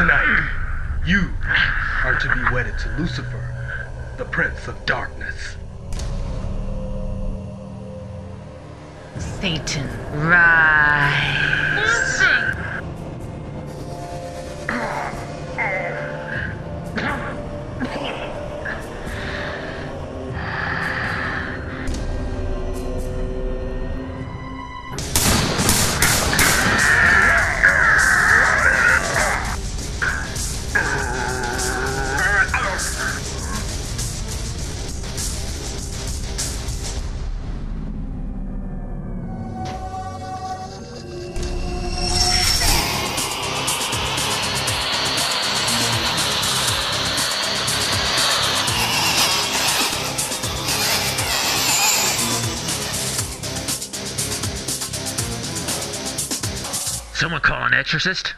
Tonight, you are to be wedded to Lucifer, the Prince of Darkness. Satan, rise. Someone call an exorcist?